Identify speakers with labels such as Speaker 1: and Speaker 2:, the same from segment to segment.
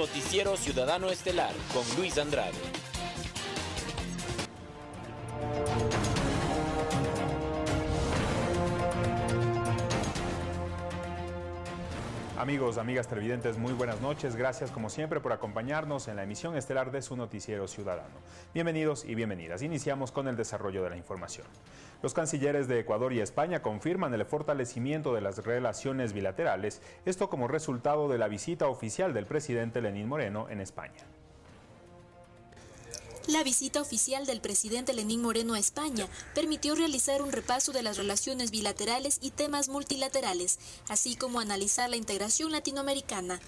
Speaker 1: Noticiero Ciudadano Estelar con Luis Andrade.
Speaker 2: Amigos, amigas televidentes, muy buenas noches. Gracias como siempre por acompañarnos en la emisión estelar de su noticiero ciudadano. Bienvenidos y bienvenidas. Iniciamos con el desarrollo de la información. Los cancilleres de Ecuador y España confirman el fortalecimiento de las relaciones bilaterales, esto como resultado de la visita oficial del presidente Lenín Moreno en España.
Speaker 3: La visita oficial del presidente Lenín Moreno a España permitió realizar un repaso de las relaciones bilaterales y temas multilaterales, así como analizar la integración latinoamericana.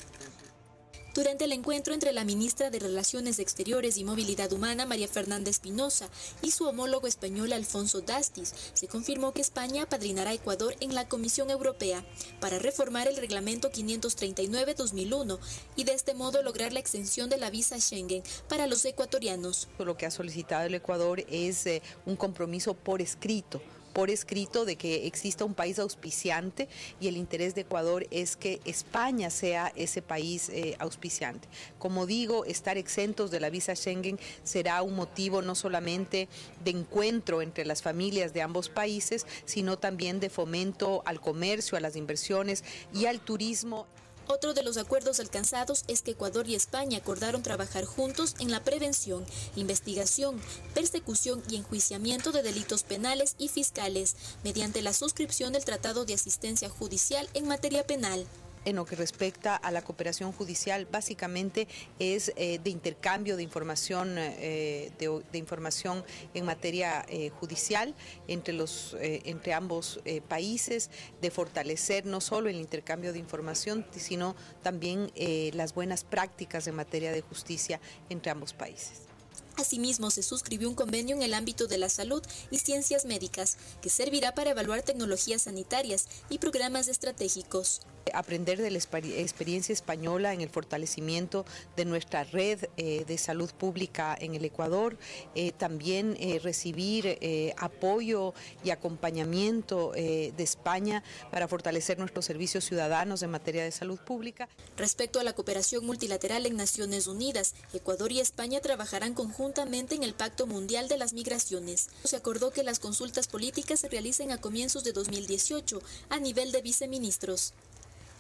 Speaker 3: Durante el encuentro entre la ministra de Relaciones Exteriores y Movilidad Humana, María Fernanda Espinosa, y su homólogo español Alfonso Dastis, se confirmó que España padrinará a Ecuador en la Comisión Europea para reformar el reglamento 539-2001 y de este modo lograr la extensión de la visa Schengen para los ecuatorianos.
Speaker 4: Lo que ha solicitado el Ecuador es eh, un compromiso por escrito por escrito de que exista un país auspiciante y el interés de Ecuador es que España sea ese país eh, auspiciante. Como digo, estar exentos de la visa Schengen será un motivo no solamente de encuentro entre las familias de ambos países, sino también de fomento al comercio, a las inversiones y al turismo.
Speaker 3: Otro de los acuerdos alcanzados es que Ecuador y España acordaron trabajar juntos en la prevención, investigación, persecución y enjuiciamiento de delitos penales y fiscales, mediante la suscripción del Tratado de Asistencia Judicial en materia penal
Speaker 4: en lo que respecta a la cooperación judicial básicamente es eh, de intercambio de información eh, de, información en materia eh, judicial entre los entre ambos países de fortalecer no solo el intercambio de información sino también las buenas prácticas en materia de justicia entre ambos países.
Speaker 3: Asimismo, se suscribió un convenio en el ámbito de la salud y ciencias médicas, que servirá para evaluar tecnologías sanitarias y programas estratégicos
Speaker 4: aprender de la experiencia española en el fortalecimiento de nuestra red eh, de salud pública en el Ecuador, eh, también eh, recibir apoyo y acompañamiento de España para fortalecer nuestros servicios ciudadanos en materia de salud pública.
Speaker 3: Respecto a la cooperación multilateral en Naciones Unidas, Ecuador y España trabajarán conjuntamente en el Pacto Mundial de las Migraciones. Se acordó que las consultas políticas se realicen a comienzos de 2018 a nivel de viceministros.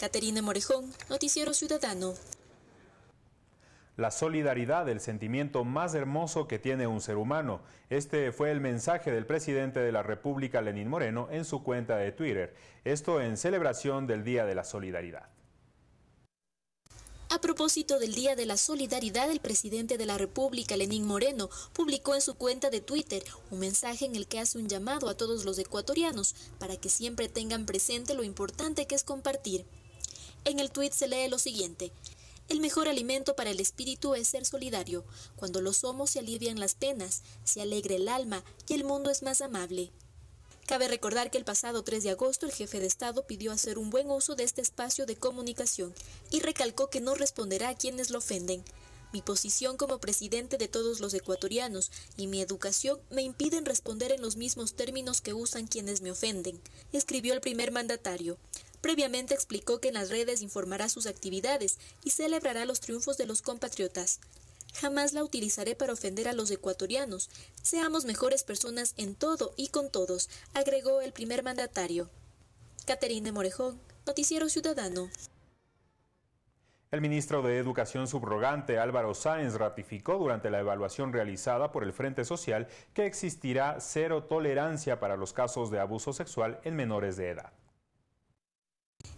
Speaker 3: Caterina Morejón, Noticiero Ciudadano.
Speaker 2: La solidaridad, el sentimiento más hermoso que tiene un ser humano. Este fue el mensaje del presidente de la República, Lenín Moreno, en su cuenta de Twitter. Esto en celebración del Día de la Solidaridad.
Speaker 3: A propósito del Día de la Solidaridad, el presidente de la República, Lenín Moreno, publicó en su cuenta de Twitter un mensaje en el que hace un llamado a todos los ecuatorianos para que siempre tengan presente lo importante que es compartir. En el tuit se lee lo siguiente. El mejor alimento para el espíritu es ser solidario. Cuando lo somos se alivian las penas, se alegra el alma y el mundo es más amable. Cabe recordar que el pasado 3 de agosto el jefe de Estado pidió hacer un buen uso de este espacio de comunicación y recalcó que no responderá a quienes lo ofenden. Mi posición como presidente de todos los ecuatorianos y mi educación me impiden responder en los mismos términos que usan quienes me ofenden, escribió el primer mandatario. Previamente explicó que en las redes informará sus actividades y celebrará los triunfos de los compatriotas. Jamás la utilizaré para ofender a los ecuatorianos. Seamos mejores personas en todo y con todos, agregó el primer mandatario. Caterine Morejón, Noticiero Ciudadano.
Speaker 2: El ministro de Educación subrogante Álvaro Sáenz ratificó durante la evaluación realizada por el Frente Social que existirá cero tolerancia para los casos de abuso sexual en menores de edad.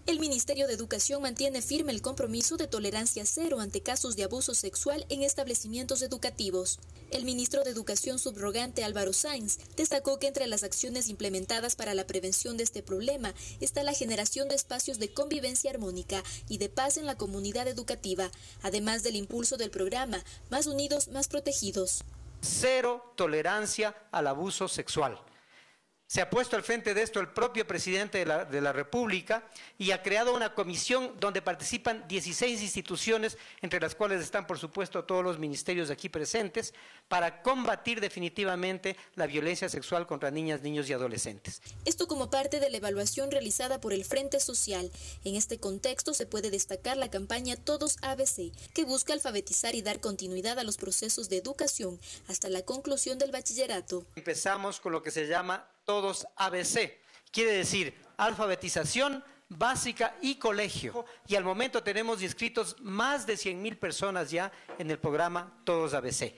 Speaker 3: El Ministerio de Educación mantiene firme el compromiso de tolerancia cero ante casos de abuso sexual en establecimientos educativos. El ministro de Educación subrogante Álvaro Sainz destacó que entre las acciones implementadas para la prevención de este problema está la generación de espacios de convivencia armónica y de paz en la comunidad educativa, además del impulso del programa Más Unidos, Más Protegidos.
Speaker 5: Cero tolerancia al abuso sexual. Se ha puesto al frente de esto el propio presidente de la, de la, República y ha creado una comisión donde participan 16 instituciones, entre las cuales están, por supuesto, todos los ministerios aquí presentes, para combatir definitivamente la violencia sexual contra niñas, niños y adolescentes.
Speaker 3: Esto como parte de la evaluación realizada por el Frente Social. En este contexto se puede destacar la campaña Todos ABC, que busca alfabetizar y dar continuidad a los procesos de educación hasta la conclusión del bachillerato.
Speaker 5: Empezamos con lo que se llama todos ABC. Quiere decir alfabetización básica y colegio. Y al momento tenemos inscritos más de 100 mil personas ya en el programa Todos ABC.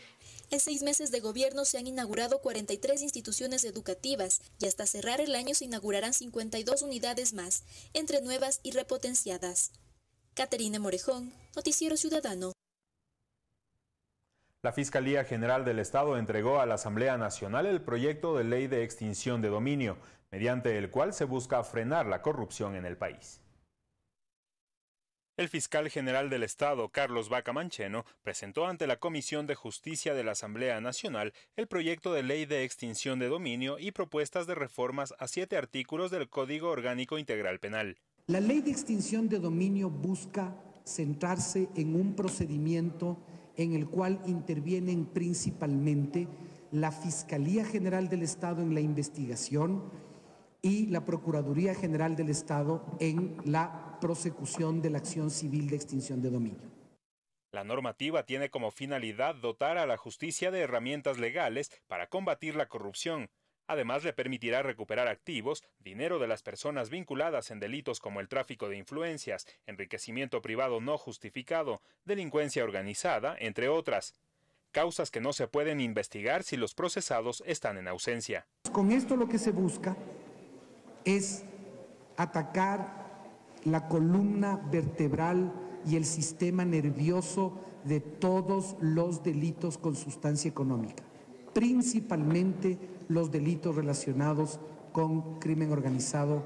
Speaker 3: En seis meses de gobierno se han inaugurado 43 instituciones educativas y hasta cerrar el año se inaugurarán 52 unidades más, entre nuevas y repotenciadas. Caterina Morejón, Noticiero Ciudadano.
Speaker 2: La Fiscalía General del Estado entregó a la Asamblea Nacional el proyecto de ley de extinción de dominio, mediante el cual se busca frenar la corrupción en el país. El fiscal general del Estado, Carlos Vaca Mancheno, presentó ante la Comisión de Justicia de la Asamblea Nacional el proyecto de ley de extinción de dominio y propuestas de reformas a siete artículos del Código Orgánico Integral Penal.
Speaker 6: La ley de extinción de dominio busca centrarse en un procedimiento en el cual intervienen principalmente la Fiscalía General del Estado en la investigación y la Procuraduría General del Estado en la prosecución de la acción civil de extinción de dominio.
Speaker 2: La normativa tiene como finalidad dotar a la justicia de herramientas legales para combatir la corrupción, Además, le permitirá recuperar activos, dinero de las personas vinculadas en delitos como el tráfico de influencias, enriquecimiento privado no justificado, delincuencia organizada, entre otras. Causas que no se pueden investigar si los procesados están en ausencia.
Speaker 6: Con esto lo que se busca es atacar la columna vertebral y el sistema nervioso de todos los delitos con sustancia económica, principalmente los delitos relacionados con crimen organizado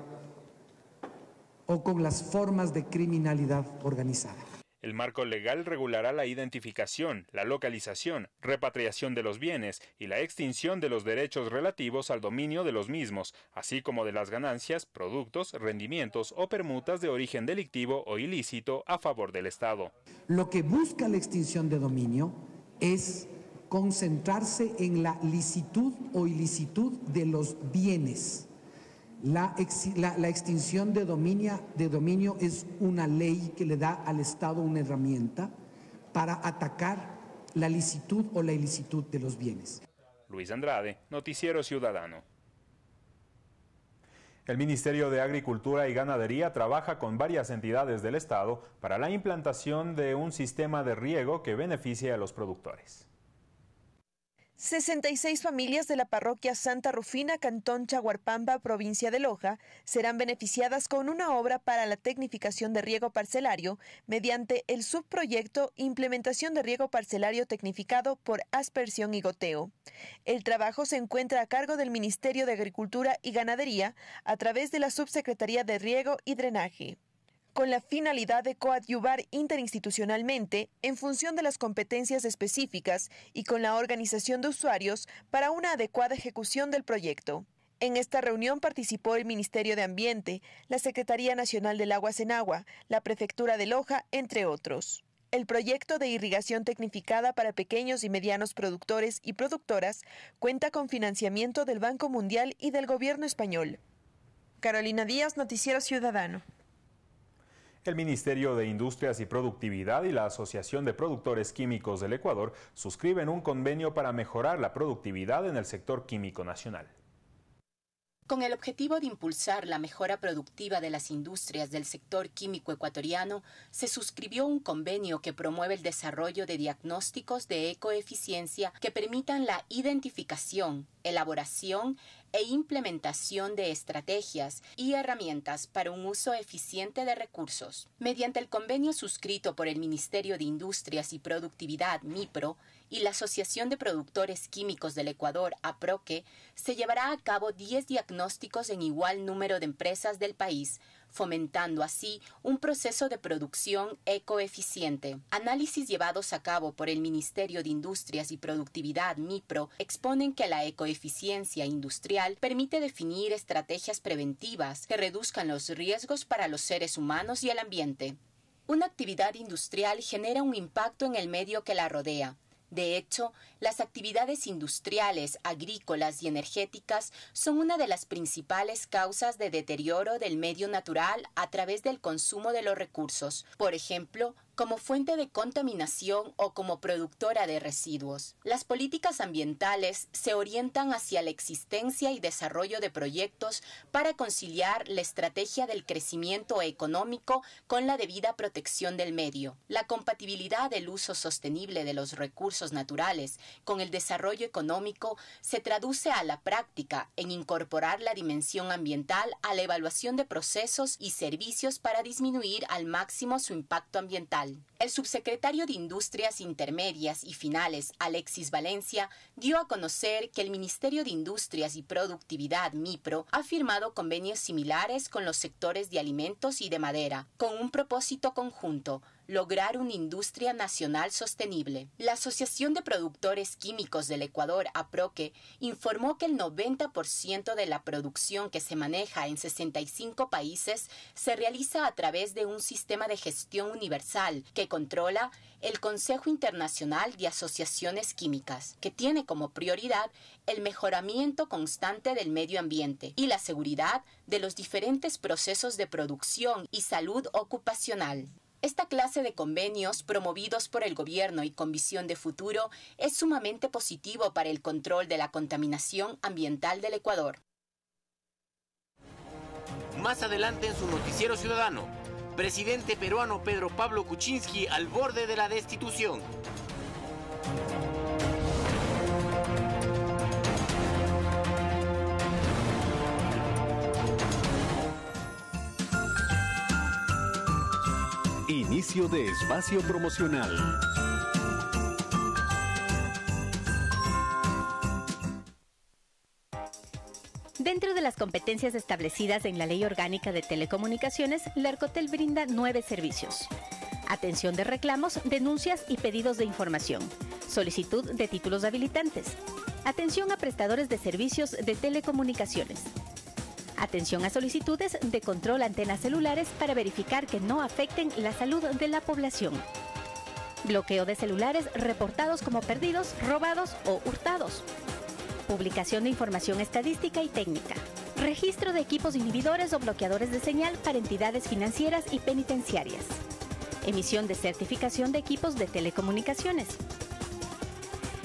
Speaker 6: o con las formas de criminalidad organizada.
Speaker 2: El marco legal regulará la identificación, la localización, repatriación de los bienes y la extinción de los derechos relativos al dominio de los mismos, así como de las ganancias, productos, rendimientos o permutas de origen delictivo o ilícito a favor del Estado.
Speaker 6: Lo que busca la extinción de dominio es concentrarse en la licitud o ilicitud de los bienes. La, extinción de dominio, de dominio es una ley que le da al Estado una herramienta para atacar la licitud o la ilicitud de los bienes.
Speaker 2: Luis Andrade, Noticiero Ciudadano. El Ministerio de Agricultura y Ganadería trabaja con varias entidades del Estado para la implantación de un sistema de riego que beneficie a los productores.
Speaker 7: 66 familias de la parroquia Santa Rufina, Cantón Chaguarpamba, provincia de Loja, serán beneficiadas con una obra para la tecnificación de riego parcelario mediante el subproyecto Implementación de riego parcelario tecnificado por aspersión y goteo. El trabajo se encuentra a cargo del Ministerio de Agricultura y Ganadería a través de la Subsecretaría de Riego y Drenaje con la finalidad de coadyuvar interinstitucionalmente en función de las competencias específicas y con la organización de usuarios para una adecuada ejecución del proyecto. En esta reunión participó el Ministerio de Ambiente, la Secretaría Nacional del Agua Senagua, la Prefectura de Loja, entre otros. El proyecto de irrigación tecnificada para pequeños y medianos productores y productoras cuenta con financiamiento del Banco Mundial y del Gobierno español. Carolina Díaz, Noticiero Ciudadano.
Speaker 2: El Ministerio de Industrias y Productividad y la Asociación de Productores Químicos del Ecuador suscriben un convenio para mejorar la productividad en el sector químico nacional.
Speaker 8: Con el objetivo de impulsar la mejora productiva de las industrias del sector químico ecuatoriano, se suscribió un convenio que promueve el desarrollo de diagnósticos de ecoeficiencia que permitan la identificación, elaboración e implementación de estrategias y herramientas para un uso eficiente de recursos. Mediante el convenio suscrito por el Ministerio de Industrias y Productividad, MIPRO, y la Asociación de Productores Químicos del Ecuador, APROQUE, se llevará a cabo 10 diagnósticos en igual número de empresas del país fomentando así un proceso de producción ecoeficiente. Análisis llevados a cabo por el Ministerio de Industrias y Productividad MIPRO exponen que la ecoeficiencia industrial permite definir estrategias preventivas que reduzcan los riesgos para los seres humanos y el ambiente. Una actividad industrial genera un impacto en el medio que la rodea. De hecho, las actividades industriales, agrícolas y energéticas son una de las principales causas de deterioro del medio natural a través del consumo de los recursos. Por ejemplo, como fuente de contaminación o como productora de residuos. Las políticas ambientales se orientan hacia la existencia y desarrollo de proyectos para conciliar la estrategia del crecimiento económico con la debida protección del medio. La compatibilidad del uso sostenible de los recursos naturales con el desarrollo económico se traduce a la práctica en incorporar la dimensión ambiental a la evaluación de procesos y servicios para disminuir al máximo su impacto ambiental. El subsecretario de Industrias Intermedias y Finales, Alexis Valencia, dio a conocer que el Ministerio de Industrias y Productividad, MIPRO, ha firmado convenios similares con los sectores de alimentos y de madera, con un propósito conjunto, lograr una industria nacional sostenible. La Asociación de Productores Químicos del Ecuador, APROQUE, informó que el 90% de la producción que se maneja en 65 países se realiza a través de un sistema de gestión universal que controla el Consejo Internacional de Asociaciones Químicas, que tiene como prioridad el mejoramiento constante del medio ambiente y la seguridad de los diferentes procesos de producción y salud ocupacional. Esta clase de convenios promovidos por el gobierno y con visión de futuro es sumamente positivo para el control de la contaminación ambiental del Ecuador.
Speaker 1: Más adelante en su noticiero ciudadano, presidente peruano Pedro Pablo Kuczynski al borde de la destitución.
Speaker 9: Inicio de espacio promocional.
Speaker 10: Dentro de las competencias establecidas en la Ley Orgánica de Telecomunicaciones, la Arcotel brinda nueve servicios. Atención de reclamos, denuncias y pedidos de información. Solicitud de títulos habilitantes. Atención a prestadores de servicios de telecomunicaciones Atención a solicitudes de control antenas celulares para verificar que no afecten la salud de la población. Bloqueo de celulares reportados como perdidos, robados o hurtados. Publicación de información estadística y técnica. Registro de equipos inhibidores o bloqueadores de señal para entidades financieras y penitenciarias. Emisión de certificación de equipos de telecomunicaciones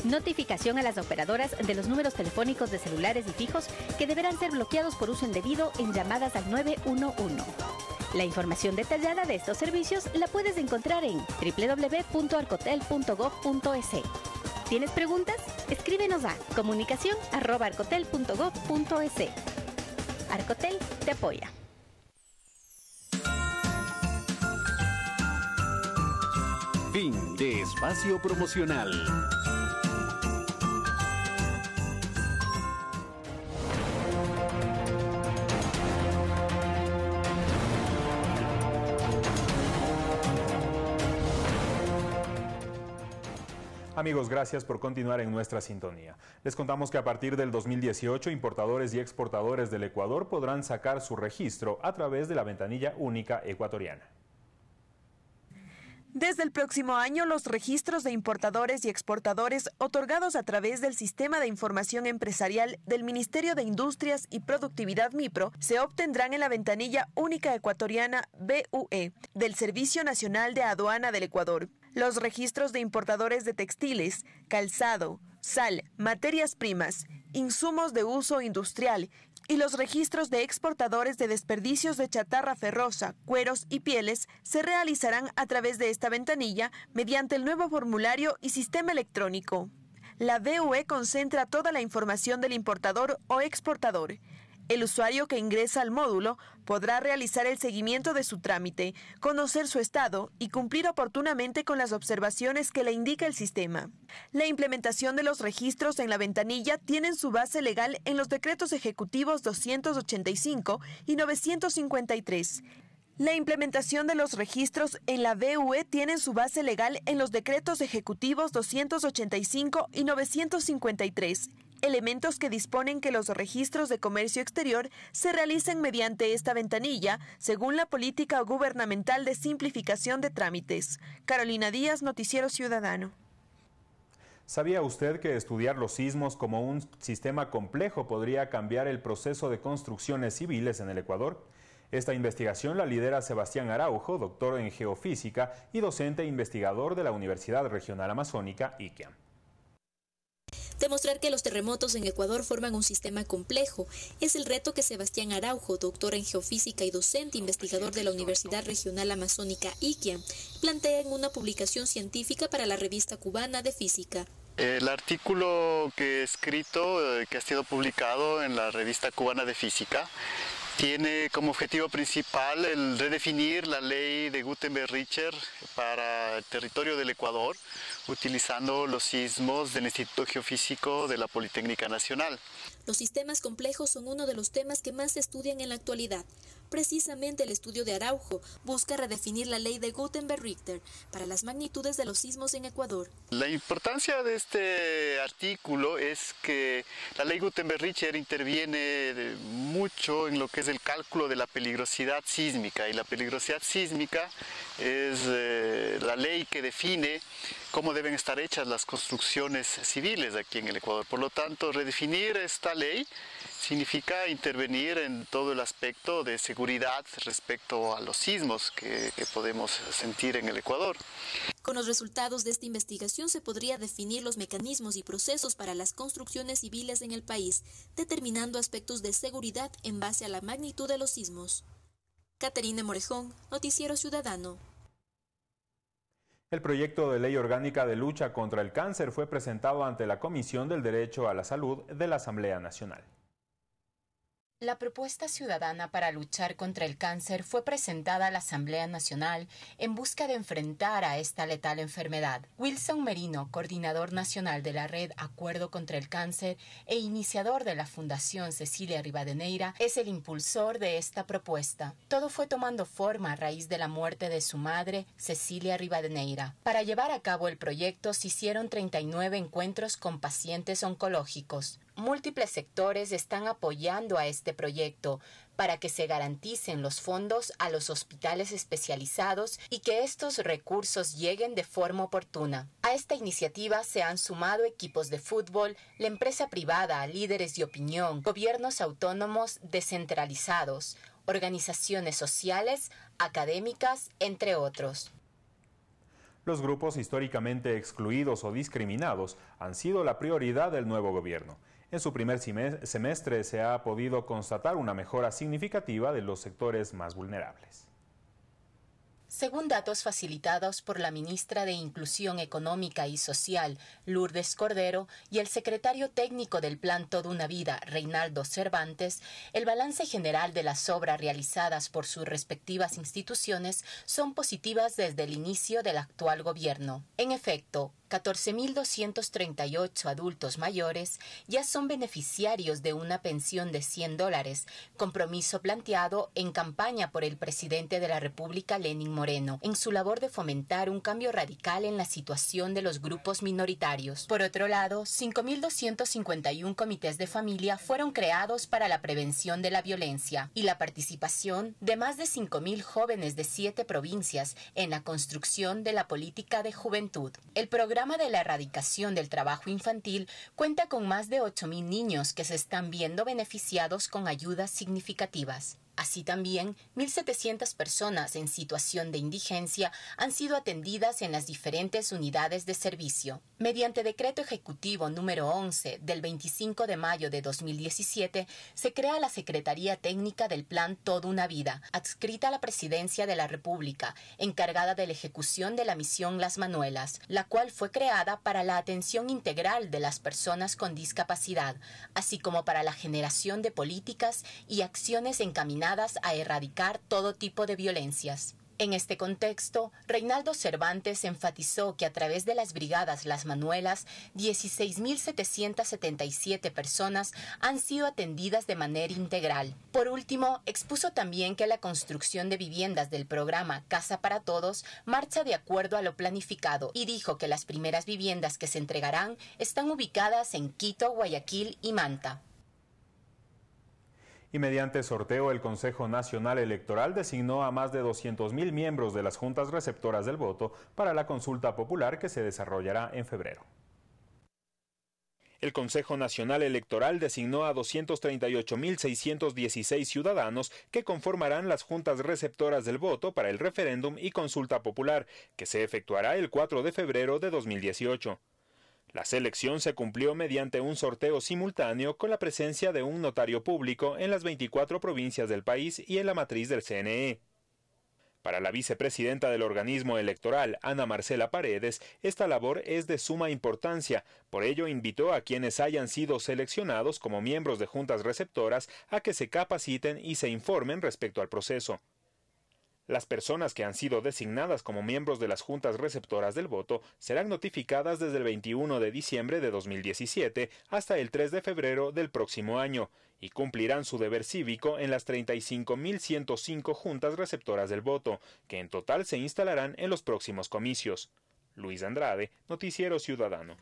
Speaker 10: Notificación a las operadoras de los números telefónicos de celulares y fijos que deberán ser bloqueados por uso indebido en llamadas al 911. La información detallada de estos servicios la puedes encontrar en www.arcotel.gov.es. ¿Tienes preguntas? Escríbenos a comunicación.arcotel.gov.es. Arcotel te apoya.
Speaker 9: Fin de espacio promocional.
Speaker 2: Amigos, gracias por continuar en nuestra sintonía. Les contamos que a partir del 2018, importadores y exportadores del Ecuador podrán sacar su registro a través de la ventanilla única ecuatoriana.
Speaker 7: Desde el próximo año, los registros de importadores y exportadores otorgados a través del Sistema de Información Empresarial del Ministerio de Industrias y Productividad MIPRO se obtendrán en la ventanilla única ecuatoriana BUE del Servicio Nacional de Aduana del Ecuador. Los registros de importadores de textiles, calzado, sal, materias primas, insumos de uso industrial y los registros de exportadores de desperdicios de chatarra ferrosa, cueros y pieles se realizarán a través de esta ventanilla mediante el nuevo formulario y sistema electrónico. La BUE concentra toda la información del importador o exportador El usuario que ingresa al módulo podrá realizar el seguimiento de su trámite, conocer su estado y cumplir oportunamente con las observaciones que le indica el sistema. La implementación de los registros en la ventanilla tiene su base legal en los decretos ejecutivos 285 y 953. La implementación de los registros en la BUE tiene su base legal en los decretos ejecutivos 285 y 953 elementos que disponen que los registros de comercio exterior se realicen mediante esta ventanilla, según la política gubernamental de simplificación de trámites. Carolina Díaz, Noticiero Ciudadano.
Speaker 2: ¿Sabía usted que estudiar los sismos como un sistema complejo podría cambiar el proceso de construcciones civiles en el Ecuador? Esta investigación la lidera Sebastián Araujo, doctor en geofísica y docente e investigador de la Universidad Regional Amazónica, IQUIAM
Speaker 3: demostrar que los terremotos en Ecuador forman un sistema complejo. Es el reto que Sebastián Araujo, doctor en geofísica y docente investigador de la Universidad Regional Amazónica IQUIA, plantea en una publicación científica para la revista cubana de física.
Speaker 11: El artículo que he escrito, eh, que ha sido publicado en la revista cubana de física, tiene como objetivo principal el redefinir la ley de Gutenberg-Richter para el territorio del Ecuador, utilizando los sismos del Instituto Geofísico de la Politécnica Nacional.
Speaker 3: Los sistemas complejos son uno de los temas que más se estudian en la actualidad. Precisamente el estudio de Araujo busca redefinir la ley de Gutenberg-Richter para las magnitudes de los sismos en Ecuador.
Speaker 11: La importancia de este artículo es que la ley Gutenberg-Richter interviene mucho en lo que es el cálculo de la peligrosidad sísmica y la peligrosidad sísmica es eh, la ley que define cómo deben estar hechas las construcciones civiles aquí en el Ecuador. Por lo tanto, redefinir esta ley significa intervenir en todo el aspecto de seguridad respecto a los sismos que, que, podemos sentir en el Ecuador.
Speaker 3: Con los resultados de esta investigación se podría definir los mecanismos y procesos para las construcciones civiles en el país, determinando aspectos de seguridad en base a la magnitud de los sismos. Caterina Morejón, Noticiero Ciudadano.
Speaker 2: El proyecto de ley orgánica de lucha contra el cáncer fue presentado ante la Comisión del Derecho a la Salud de la Asamblea Nacional.
Speaker 8: La propuesta ciudadana para luchar contra el cáncer fue presentada a la Asamblea Nacional en busca de enfrentar a esta letal enfermedad. Wilson Merino, coordinador nacional de la red Acuerdo contra el Cáncer e iniciador de la Fundación Cecilia Rivadeneira, es el impulsor de esta propuesta. Todo fue tomando forma a raíz de la muerte de su madre, Cecilia Rivadeneira. Para llevar a cabo el proyecto se hicieron 39 encuentros con pacientes oncológicos múltiples sectores están apoyando a este proyecto para que se garanticen los fondos a los hospitales especializados y que estos recursos lleguen de forma oportuna. A esta iniciativa se han sumado equipos de fútbol, la empresa privada, líderes de opinión, gobiernos autónomos descentralizados, organizaciones sociales, académicas, entre otros.
Speaker 2: Los grupos históricamente excluidos o discriminados han sido la prioridad del nuevo gobierno. En su primer semestre se ha podido constatar una mejora significativa de los sectores más vulnerables.
Speaker 8: Según datos facilitados por la ministra de Inclusión Económica y Social, Lourdes Cordero, y el secretario técnico del Plan Toda una Vida, Reinaldo Cervantes, el balance general de las obras realizadas por sus respectivas instituciones son positivas desde el inicio del actual gobierno. En efecto, 14.238 adultos mayores ya son beneficiarios de una pensión de 100 dólares, compromiso planteado en campaña por el presidente de la República, Lenin Moreno, en su labor de fomentar un cambio radical en la situación de los grupos minoritarios. Por otro lado, 5.251 comités de familia fueron creados para la prevención de la violencia y la participación de más de 5.000 jóvenes de siete provincias en la construcción de la política de juventud. El programa programa de la erradicación del trabajo infantil cuenta con más de 8.000 niños que se están viendo beneficiados con ayudas significativas. Así también, 1.700 personas en situación de indigencia han sido atendidas en las diferentes unidades de servicio. Mediante decreto ejecutivo número 11 del 25 de mayo de 2017, se crea la Secretaría Técnica del Plan Toda una Vida, adscrita a la Presidencia de la República, encargada de la ejecución de la misión Las Manuelas, la cual fue creada para la atención integral de las personas con discapacidad, así como para la generación de políticas y acciones encaminadas a erradicar todo tipo de violencias. En este contexto, Reinaldo Cervantes enfatizó que a través de las brigadas Las Manuelas, 16.777 personas han sido atendidas de manera integral. Por último, expuso también que la construcción de viviendas del programa Casa para Todos marcha de acuerdo a lo planificado y dijo que las primeras viviendas que se entregarán están ubicadas en Quito, Guayaquil y Manta
Speaker 2: y mediante sorteo el Consejo Nacional Electoral designó a más de 200.000 miembros de las juntas receptoras del voto para la consulta popular que se desarrollará en febrero. El Consejo Nacional Electoral designó a 238.616 ciudadanos que conformarán las juntas receptoras del voto para el referéndum y consulta popular, que se efectuará el 4 de febrero de 2018. La selección se cumplió mediante un sorteo simultáneo con la presencia de un notario público en las 24 provincias del país y en la matriz del CNE. Para la vicepresidenta del organismo electoral, Ana Marcela Paredes, esta labor es de suma importancia. Por ello, invitó a quienes hayan sido seleccionados como miembros de juntas receptoras a que se capaciten y se informen respecto al proceso. Las personas que han sido designadas como miembros de las juntas receptoras del voto serán notificadas desde el 21 de diciembre de 2017 hasta el 3 de febrero del próximo año y cumplirán su deber cívico en las 35.105 juntas receptoras del voto, que en total se instalarán en los próximos comicios. Luis Andrade, Noticiero Ciudadano.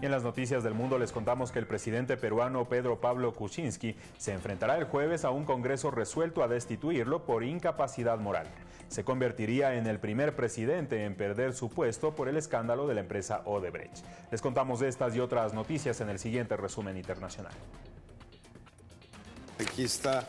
Speaker 2: Y en las noticias del mundo les contamos que el presidente peruano Pedro Pablo Kuczynski se enfrentará el jueves a un Congreso resuelto a destituirlo por incapacidad moral. Se convertiría en el primer presidente en perder su puesto por el escándalo de la empresa Odebrecht. Les contamos estas y otras noticias en el siguiente resumen internacional.
Speaker 12: Aquí está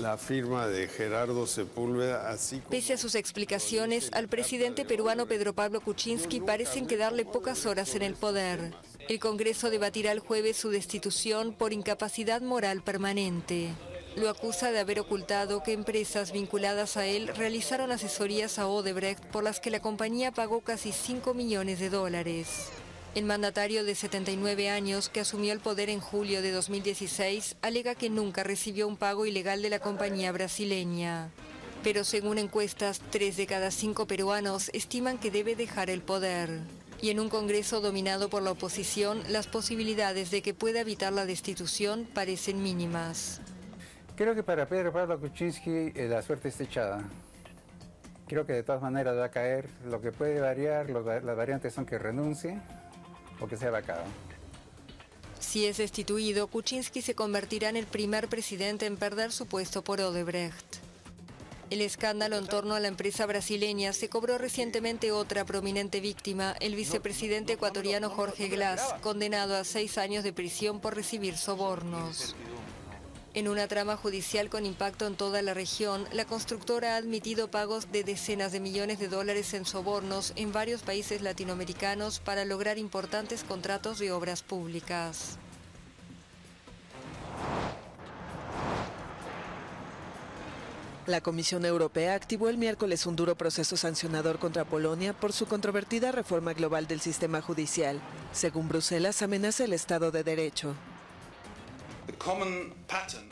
Speaker 12: la firma de Gerardo Sepúlveda, así
Speaker 13: Pese a sus explicaciones, al presidente peruano Pedro Pablo Kuczynski parecen quedarle pocas horas en el poder. El Congreso debatirá el jueves su destitución por incapacidad moral permanente. Lo acusa de haber ocultado que empresas vinculadas a él realizaron asesorías a Odebrecht por las que la compañía pagó casi 5 millones de dólares. El mandatario de 79 años, que asumió el poder en julio de 2016, alega que nunca recibió un pago ilegal de la compañía brasileña. Pero según encuestas, tres de cada cinco peruanos estiman que debe dejar el poder y en un Congreso dominado por la oposición, las posibilidades de que pueda evitar la destitución parecen mínimas.
Speaker 14: Creo que para Pedro Pablo Kuczynski eh, la suerte está echada. Creo que de todas maneras va a caer. Lo que puede variar, las variantes son que renuncie o que sea vacado.
Speaker 13: Si es destituido, Kuczynski se convertirá en el primer presidente en perder su puesto por Odebrecht. El escándalo en torno a la empresa brasileña se cobró recientemente otra prominente víctima, el vicepresidente ecuatoriano Jorge Glass, condenado a seis años de prisión por recibir sobornos. En una trama judicial con impacto en toda la región, la constructora ha admitido pagos de decenas de millones de dólares en sobornos en varios países latinoamericanos para lograr importantes contratos de obras públicas.
Speaker 15: La Comisión Europea activó el miércoles un duro proceso sancionador contra Polonia por su controvertida reforma global del sistema judicial. Según Bruselas, amenaza el Estado de Derecho.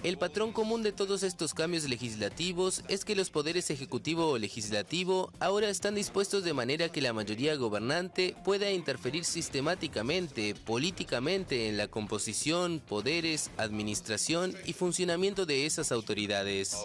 Speaker 16: El patrón común de todos estos cambios legislativos es que los poderes ejecutivo o legislativo ahora están dispuestos de manera que la mayoría gobernante pueda interferir sistemáticamente, políticamente en la composición, poderes, administración y funcionamiento de esas autoridades.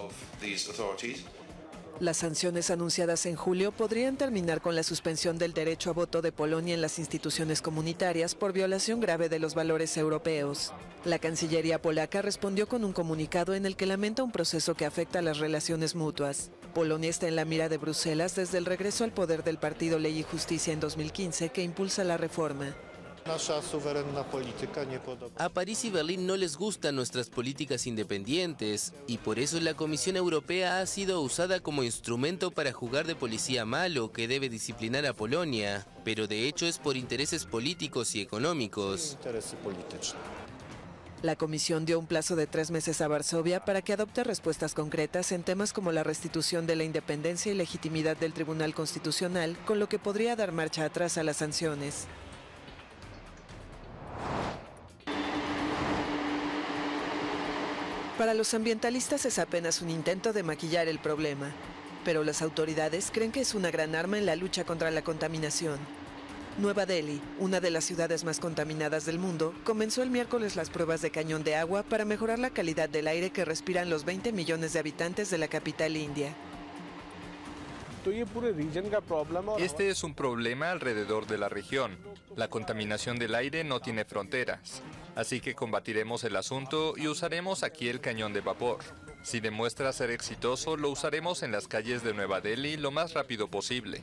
Speaker 15: Las sanciones anunciadas en julio podrían terminar con la suspensión del derecho a voto de Polonia en las instituciones comunitarias por violación grave de los valores europeos. La Cancillería polaca respondió con un comunicado en el que lamenta un proceso que afecta a las relaciones mutuas. Polonia está en la mira de Bruselas desde el regreso al poder del partido Ley y Justicia en 2015 que impulsa la reforma.
Speaker 16: A París y Berlín no les gustan nuestras políticas independientes y por eso la Comisión Europea ha sido usada como instrumento para jugar de policía malo que debe disciplinar a Polonia, pero de hecho es por intereses políticos y económicos.
Speaker 15: La comisión dio un plazo de tres meses a Varsovia para que adopte respuestas concretas en temas como la restitución de la independencia y legitimidad del Tribunal Constitucional, con lo que podría dar marcha atrás a las sanciones. Para los ambientalistas es apenas un intento de maquillar el problema, pero las autoridades creen que es una gran arma en la lucha contra la contaminación. Nueva Delhi, una de las ciudades más contaminadas del mundo, comenzó el miércoles las pruebas de cañón de agua para mejorar la calidad del aire que respiran los 20 millones de habitantes de la capital india.
Speaker 17: Este es un problema alrededor de la región. La contaminación del aire no tiene fronteras. Así que combatiremos el asunto y usaremos aquí el cañón de vapor. Si demuestra ser exitoso, lo usaremos en las calles de Nueva Delhi lo más rápido posible.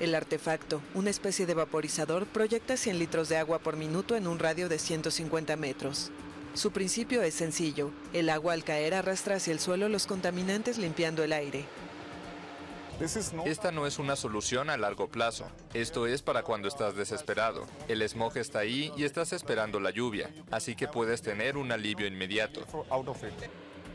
Speaker 15: El artefacto, una especie de vaporizador, proyecta 100 litros de agua por minuto en un radio de 150 metros. Su principio es sencillo. El agua al caer arrastra hacia el suelo los contaminantes limpiando el aire.
Speaker 17: Esta no es una solución a largo plazo. Esto es para cuando estás desesperado. El smog está ahí y estás esperando la lluvia, así que puedes tener un alivio inmediato.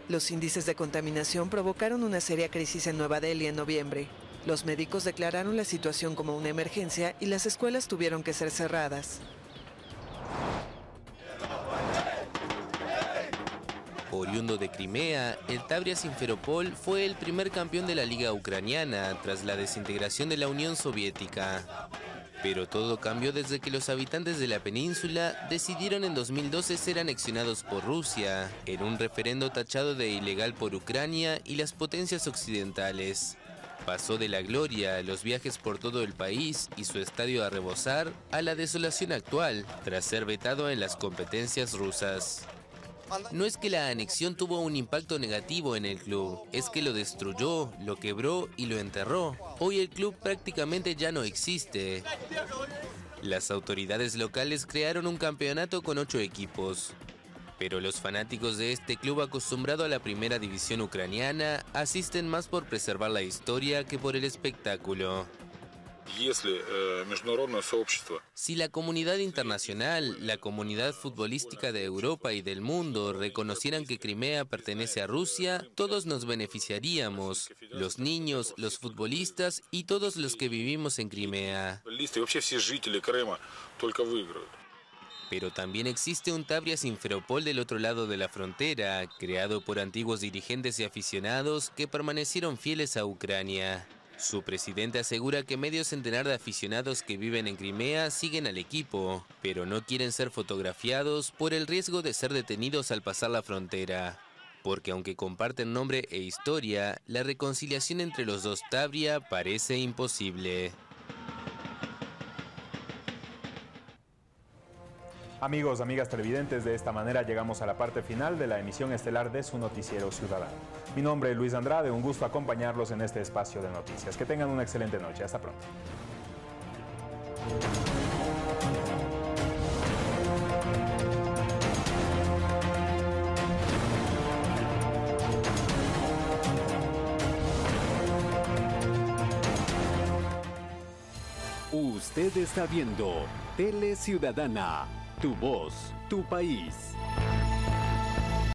Speaker 15: Los índices de contaminación provocaron una seria crisis en Nueva Delhi en noviembre. Los médicos declararon la situación como una emergencia y las escuelas tuvieron que ser cerradas.
Speaker 16: Oriundo de Crimea, el Tabria Simferopol fue el primer campeón de la liga ucraniana tras la desintegración de la Unión Soviética. Pero todo cambió desde que los habitantes de la península decidieron en 2012 ser anexionados por Rusia, en un referendo tachado de ilegal por Ucrania y las potencias occidentales. Pasó de la gloria, los viajes por todo el país y su estadio a rebosar, a la desolación actual, tras ser vetado en las competencias rusas. No es que la anexión tuvo un impacto negativo en el club, es que lo destruyó, lo quebró y lo enterró. Hoy el club prácticamente ya no existe. Las autoridades locales crearon un campeonato con ocho equipos. Pero los fanáticos de este club acostumbrado a la primera división ucraniana asisten más por preservar la historia que por el espectáculo. Si la comunidad internacional, la comunidad futbolística de Europa y del mundo reconocieran que Crimea pertenece a Rusia, todos nos beneficiaríamos, los niños, los futbolistas y todos los que vivimos en Crimea. Pero también existe un Tabria Sinferopol del otro lado de la frontera, creado por antiguos dirigentes y aficionados que permanecieron fieles a Ucrania. Su presidente asegura que medio centenar de aficionados que viven en Crimea siguen al equipo, pero no quieren ser fotografiados por el riesgo de ser detenidos al pasar la frontera. Porque aunque comparten nombre e historia, la reconciliación entre los dos Tabria parece imposible.
Speaker 2: Amigos, amigas televidentes, de esta manera llegamos a la parte final de la emisión estelar de su noticiero ciudadano. Mi nombre es Luis Andrade, un gusto acompañarlos en este espacio de noticias. Que tengan una excelente noche. Hasta pronto.
Speaker 9: Usted está viendo Tele Ciudadana, tu voz, tu país.